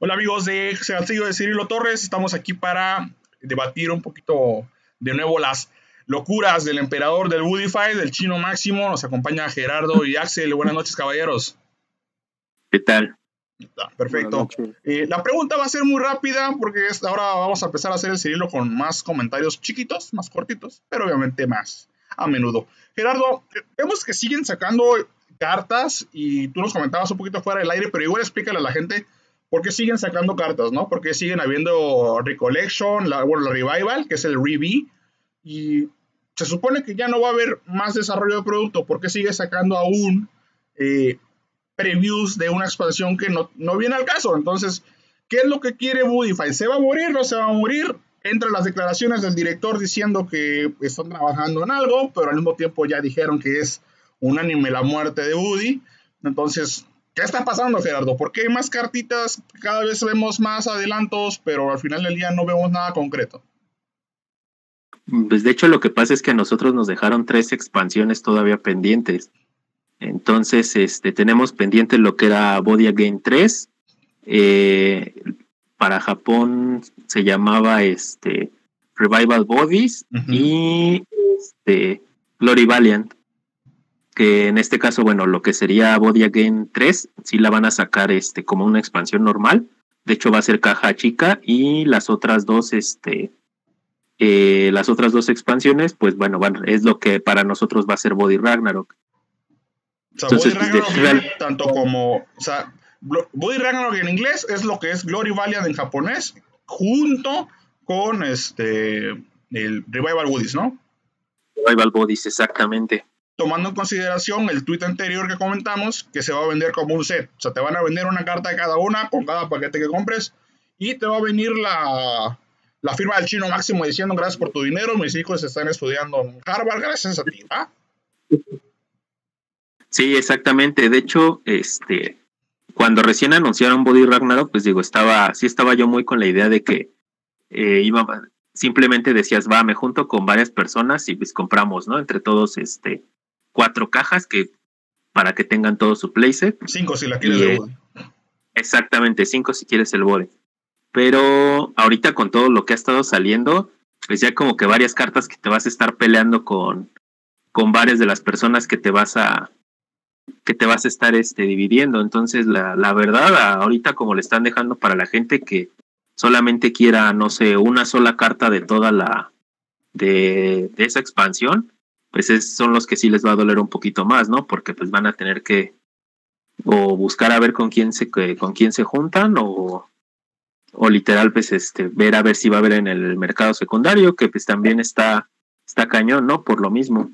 Hola amigos de Castillo de Cirilo Torres, estamos aquí para debatir un poquito de nuevo las locuras del emperador del Woodify, del chino máximo. Nos acompaña Gerardo y Axel. Buenas noches, caballeros. ¿Qué tal? Perfecto. Eh, la pregunta va a ser muy rápida porque ahora vamos a empezar a hacer el Cirilo con más comentarios chiquitos, más cortitos, pero obviamente más a menudo. Gerardo, vemos que siguen sacando cartas y tú nos comentabas un poquito fuera del aire, pero igual explícale a la gente ¿por qué siguen sacando cartas, no? Porque siguen habiendo Recollection, la, bueno, Revival, que es el Revi, y se supone que ya no va a haber más desarrollo de producto, ¿por qué sigue sacando aún eh, previews de una expansión que no, viene al caso? Entonces, ¿qué es lo que quiere Woodify? ¿Se va a morir? ¿No se va a morir? Entre las declaraciones del director diciendo que están trabajando en algo, pero al mismo tiempo ya dijeron que es un anime la muerte de Woody. Entonces, ¿Qué está pasando, Gerardo? ¿Por qué hay más cartitas? Cada vez vemos más adelantos, pero al final del día no vemos nada concreto. Pues de hecho lo que pasa es que a nosotros nos dejaron tres expansiones todavía pendientes. Entonces, este, tenemos pendiente lo que era Body Game 3. Eh, para Japón se llamaba este Revival Bodies y este, Glory Valiant que en este caso, bueno, lo que sería Body Again 3, sí la van a sacar este, como una expansión normal. De hecho, va a ser caja chica y las otras dos, este, eh, las otras dos expansiones, pues bueno, van, es lo que para nosotros va a ser Body Ragnarok. O sea, Body Ragnarok, tanto como, o sea, Body Ragnarok en inglés es lo que es Glory Valiant en japonés, junto con este, el Revival Bodies, ¿no? Revival Bodies, exactamente tomando en consideración el tweet anterior que comentamos, que se va a vender como un set. O sea, te van a vender una carta de cada una con cada paquete que compres y te va a venir la, firma del chino máximo diciendo gracias por tu dinero, mis hijos están estudiando en Harvard gracias a ti. ¿ah? Sí, exactamente. De hecho, este, cuando recién anunciaron Body Ragnarok, pues digo, estaba, sí estaba yo muy con la idea de que eh, iba, simplemente decías, va, me junto con varias personas y pues compramos, ¿no? Entre todos, este, cuatro cajas que para que tengan todo su playset. Cinco si la quieres el bode. Exactamente, cinco si quieres el bode. Pero ahorita con todo lo que ha estado saliendo, pues ya como que varias cartas que te vas a estar peleando con, con varias de las personas que te vas a que te vas a estar este, dividiendo. Entonces, la, la verdad, ahorita como le están dejando para la gente que solamente quiera, no sé, una sola carta de toda la, de, de esa expansión, pues son los que sí les va a doler un poquito más, ¿no? Porque pues van a tener que o buscar a ver con quién se con quién se juntan o o literal pues este ver a ver si va a haber en el mercado secundario que pues también está está cañón, ¿no? Por lo mismo.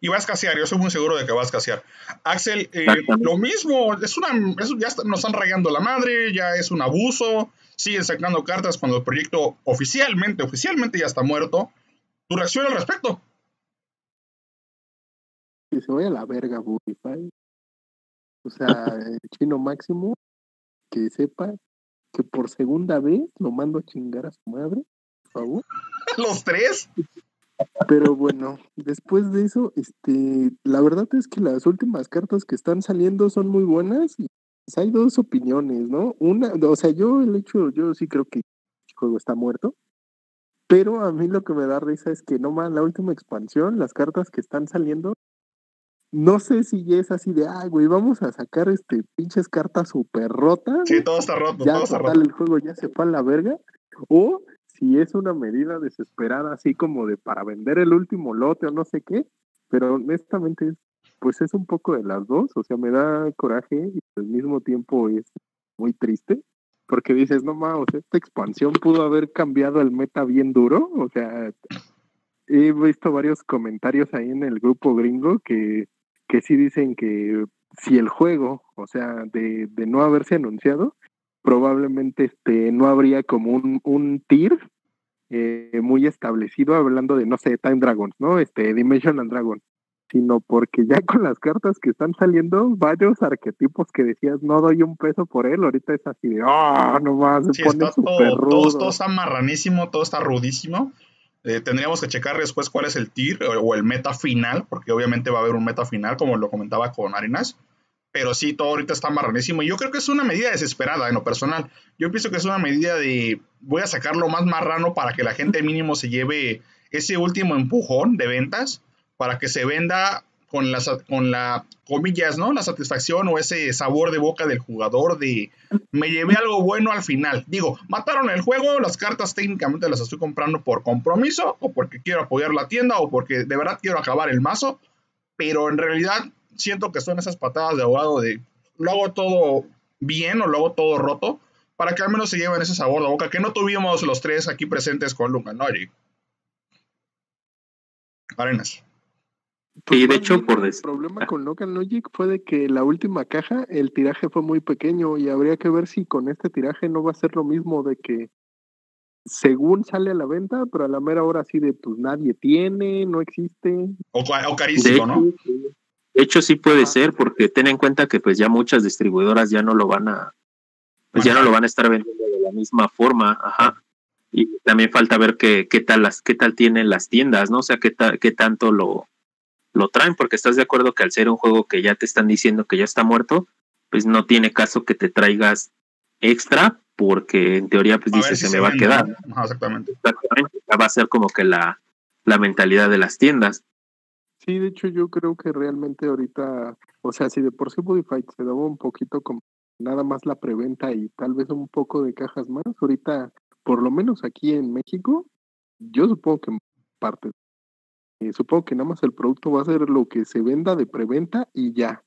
Y va a escasear, yo soy muy seguro de que va a escasear. Axel, eh, lo mismo, es una, ya nos están rayando la madre, ya es un abuso, siguen sacando cartas cuando el proyecto oficialmente, oficialmente ya está muerto. ¿Tu reacción al respecto? Que se vaya a la verga Budify. O sea, el chino máximo, que sepa que por segunda vez lo mando a chingar a su madre, por favor. ¿Los tres? Pero bueno, después de eso, este, la verdad es que las últimas cartas que están saliendo son muy buenas y pues, hay dos opiniones, ¿no? Una, o sea, yo el hecho, yo sí creo que el juego está muerto, pero a mí lo que me da risa es que no más la última expansión, las cartas que están saliendo no sé si ya es así de, ay, güey, vamos a sacar este pinches cartas súper rotas. Sí, todo está roto, ya todo está roto. el juego ya se fue a la verga. O si es una medida desesperada, así como de para vender el último lote o no sé qué. Pero honestamente, pues es un poco de las dos. O sea, me da coraje y al mismo tiempo es muy triste. Porque dices, no mames, esta expansión pudo haber cambiado el meta bien duro. O sea, he visto varios comentarios ahí en el grupo gringo que que sí dicen que si el juego, o sea, de, de no haberse anunciado, probablemente este, no habría como un, un tier eh, muy establecido hablando de, no sé, Time Dragons, ¿no? Este, Dimension and Dragon, sino porque ya con las cartas que están saliendo, varios arquetipos que decías, no doy un peso por él, ahorita es así de, ah, no más, se pone súper rudo. todo, está marranísimo, todo está rudísimo. Eh, tendríamos que checar después cuál es el tier o, el meta final, porque obviamente va a haber un meta final, como lo comentaba con Arenas. pero sí, todo ahorita está marranísimo. Y yo creo que es una medida desesperada en lo personal. Yo pienso que es una medida de voy a sacar lo más marrano para que la gente mínimo se lleve ese último empujón de ventas para que se venda con la, con la, comillas, ¿no? La satisfacción o ese sabor de boca del jugador de me llevé algo bueno al final. Digo, mataron el juego, las cartas técnicamente las estoy comprando por compromiso o porque quiero apoyar la tienda o porque de verdad quiero acabar el mazo, pero en realidad siento que son esas patadas de abogado de lo hago todo bien o lo hago todo roto para que al menos se lleven ese sabor de boca que no tuvimos los tres aquí presentes con Luca Nori. Arenas. Pues y de hecho, por El problema con Local Logic fue de que la última caja, el tiraje fue muy pequeño y habría que ver si con este tiraje no va a ser lo mismo de que según sale a la venta, pero a la mera hora sí de pues nadie tiene, no existe. O, carísimo, ¿no? De hecho, sí puede ser, porque ten en cuenta que pues ya muchas distribuidoras ya no lo van a, pues ya no lo van a estar vendiendo de la misma forma, ajá. Y también falta ver qué, qué tal las, qué tal tienen las tiendas, ¿no? O sea, qué, qué tanto lo, lo traen, porque estás de acuerdo que al ser un juego que ya te están diciendo que ya está muerto, pues no tiene caso que te traigas extra, porque en teoría pues dice se, me va a quedar. exactamente. exactamente. Va a ser como que la, la mentalidad de las tiendas. Sí, de hecho yo creo que realmente ahorita, o sea, si de por sí Fight se daba un poquito como nada más la preventa y tal vez un poco de cajas más, ahorita, por lo menos aquí en México, yo supongo que parte eh, supongo que nada más el producto va a ser lo que se venda de preventa y ya.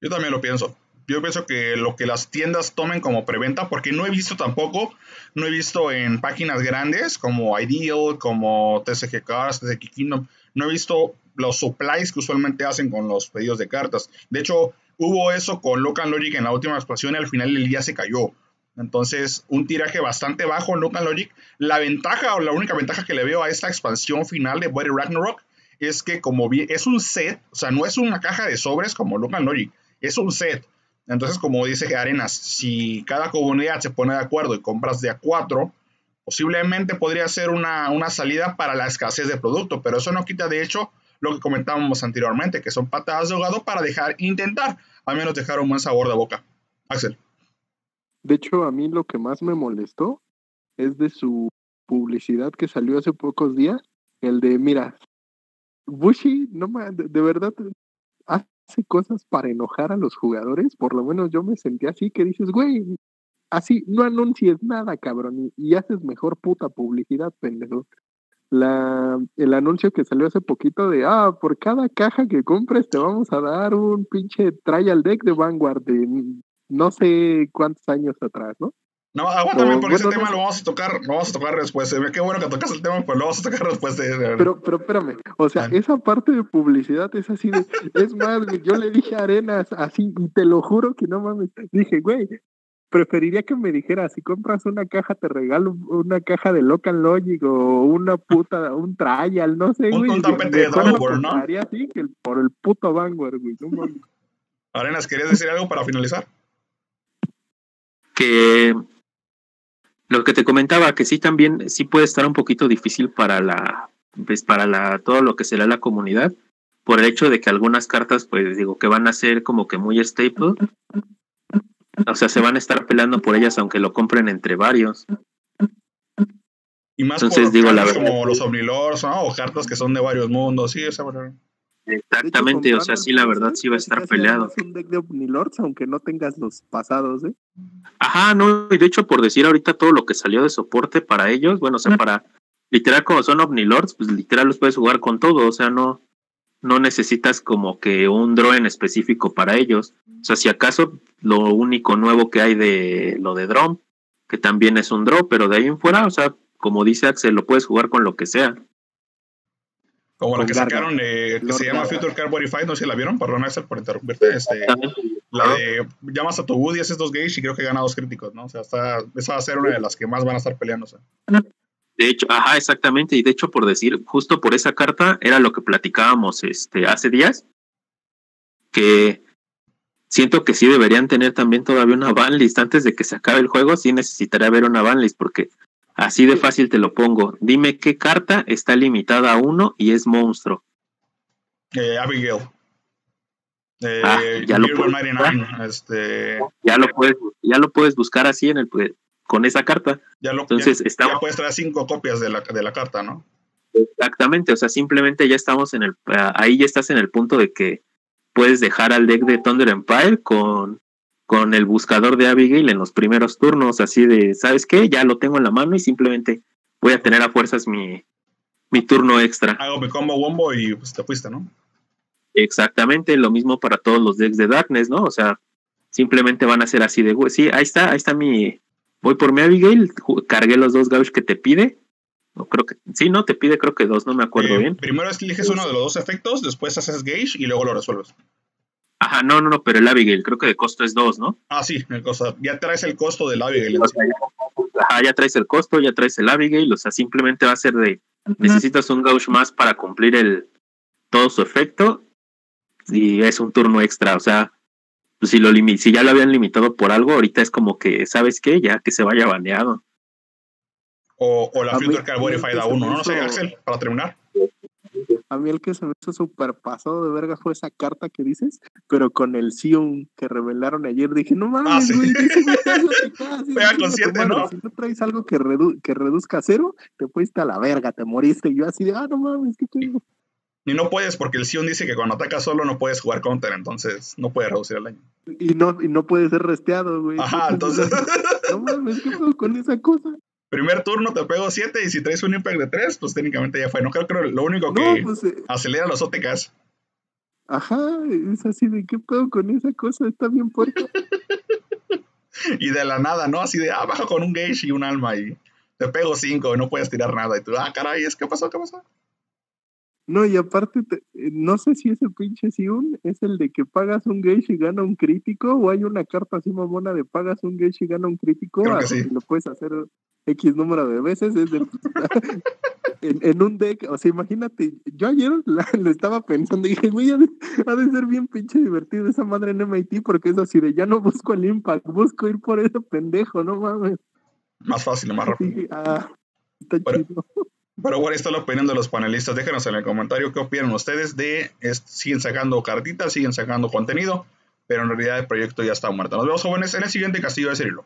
Yo también lo pienso. Yo pienso que lo que las tiendas tomen como preventa, porque no he visto tampoco, no he visto en páginas grandes como Ideal, como TCG Cards, TCG Kingdom, no he visto los supplies que usualmente hacen con los pedidos de cartas. De hecho, hubo eso con Local Logic en la última expansión y al final el día se cayó. Entonces, un tiraje bastante bajo en Local Logic. La ventaja o la única ventaja que le veo a esta expansión final de Body Ragnarok es que como es un set, o sea, no es una caja de sobres como Local Logic, es un set. Entonces, como dice Arenas, si cada comunidad se pone de acuerdo y compras de a cuatro, posiblemente podría ser una, una salida para la escasez de producto, pero eso no quita de hecho lo que comentábamos anteriormente, que son patadas de ahogado para dejar, intentar, al menos dejar un buen sabor de boca. Axel. De hecho, a mí lo que más me molestó es de su publicidad que salió hace pocos días, el de, mira, Bushi, no de, de verdad, hace cosas para enojar a los jugadores, por lo menos yo me sentí así, que dices, güey, así, no anuncies nada, cabrón, y, y haces mejor puta publicidad, pendejo. La, el anuncio que salió hace poquito de, ah, por cada caja que compres te vamos a dar un pinche trial deck de Vanguard de no sé cuántos años atrás, ¿no? No, aguántame, porque ese tema lo vamos a tocar, lo vamos a tocar después. Eh, qué bueno que tocas el tema, pues lo vamos a tocar después. De, pero, pero espérame, o sea, esa parte de publicidad es así de, es más, yo le dije a Arenas así, y te lo juro que no mames, dije, güey, preferiría que me dijera, si compras una caja te regalo una caja de Local Logic o una puta, un trial, no sé, güey. Un tapete de Vanguard, ¿no? así que por el puto Vanguard, güey, no mames. Arenas, ¿querías decir algo para finalizar? Que lo que te comentaba, que sí también, sí puede estar un poquito difícil para la, pues para la, todo lo que será la comunidad, por el hecho de que algunas cartas, pues digo, que van a ser como que muy staple, o sea, se van a estar peleando por ellas aunque lo compren entre varios. Y más Entonces, digo, la verdad, como los Omnilords, ¿no? O cartas que son de varios mundos, sí, esa Exactamente, o sea, sí, la verdad sí va a estar peleado. Es un deck de Omnilords, aunque no tengas los pasados, ¿eh? Ajá, no, y de hecho, por decir ahorita todo lo que salió de soporte para ellos, bueno, o sea, para literal como son Omnilords, pues literal los puedes jugar con todo, o sea, no, no necesitas como que un draw en específico para ellos. O sea, si acaso lo único nuevo que hay de lo de Drum, que también es un draw, pero de ahí en fuera, o sea, como dice Axel, lo puedes jugar con lo que sea. Como la que sacaron, que se llama Future Car Bodified, no sé si la vieron, perdón, por interrumpirte. Este, la de llamas a tu Woody, haces dos gauge y creo que gana dos críticos, ¿no? O sea, está, esa va a ser una de las que más van a estar peleándose. De hecho, ajá, exactamente. Y de hecho, por decir, justo por esa carta, era lo que platicábamos este, hace días, que siento que sí deberían tener también todavía una banlist antes de que se acabe el juego, sí necesitaría haber una banlist, porque Así de fácil te lo pongo. Dime qué carta está limitada a uno y es monstruo. Eh, Abigail. Eh, ah, ya, lo puedes, 99, este... ya lo puedes ya lo puedes buscar así en el con esa carta. Ya lo Entonces, ya, puedes traer cinco copias de la, de la carta, ¿no? Exactamente, o sea, simplemente ya estamos en el ahí ya estás en el punto de que puedes dejar al deck de Thunder Empire con con el buscador de Abigail en los primeros turnos, así de, ¿sabes qué? Ya lo tengo en la mano y simplemente voy a tener a fuerzas mi, mi turno extra. Hago mi combo wombo y pues te fuiste, ¿no? Exactamente, lo mismo para todos los decks de Darkness, ¿no? O sea, simplemente van a ser así de, sí, ahí está, ahí está mi, voy por mi Abigail, cargué los dos gauge que te pide, no creo que, sí, no, te pide creo que dos, no me acuerdo eh, bien. Primero eliges uno de los dos efectos, después haces gauge y luego lo resuelves. Ajá, no, no, no, pero el Abigail creo que de costo es 2, ¿no? Ah, sí, el costo, ya traes el costo del Abigail. ajá, ya traes el costo, ya traes el Abigail, o sea, simplemente va a ser de, necesitas un gauge más para cumplir el todo su efecto y es un turno extra, o sea, pues si, lo si ya lo habían limitado por algo, ahorita es como que, ¿sabes qué? Ya que se vaya baneado. O, o la Filter Verified a uno, ¿no? No sé, Axel, para terminar. A mí el que se me hizo súper pasado de verga fue esa carta que dices, pero con el Sion que revelaron ayer, dije, no mames, güey, Pega consciente, ¿no? Si no traes algo que, que reduzca a cero, te fuiste a la verga, te moriste. Y yo así de, ah, no mames, ¿qué tengo? Y no puedes porque el Sion dice que cuando atacas solo no puedes jugar counter, entonces no puede reducir el daño. Y no, y no puede ser resteado, güey. Ajá, entonces... no mames, ¿qué puedo con esa cosa? Primer turno te pego 7 y si traes un impact de 3, pues técnicamente ya fue. No creo que lo único que pues, eh, acelera los OTKs. Ajá, es así de qué pedo con esa cosa, está bien puerto. y de la nada, ¿no? Así de, ah, baja con un gauge y un alma y te pego 5 y no puedes tirar nada. Y tú, ah, caray, ¿es qué pasó? ¿Qué pasó? No, y aparte, eh, no sé si ese pinche Sion es el de que pagas un gauge y gana un crítico, o hay una carta así mamona de pagas un gauge y gana un crítico, Creo que sí. lo puedes hacer X número de veces, es en, un deck, o sea, imagínate, yo ayer lo estaba pensando y dije, güey, ha de, ser bien pinche divertido esa madre en MIT, porque es así de, ya no busco el impact, busco ir por ese pendejo, no mames. Más fácil, más rápido. ah, está chido. Pero bueno, está la opinión de los panelistas. Déjenos en el comentario qué opinan ustedes de siguen sacando cartitas, siguen sacando contenido, pero en realidad el proyecto ya está muerto. Nos vemos jóvenes en el siguiente castillo de Cirilo.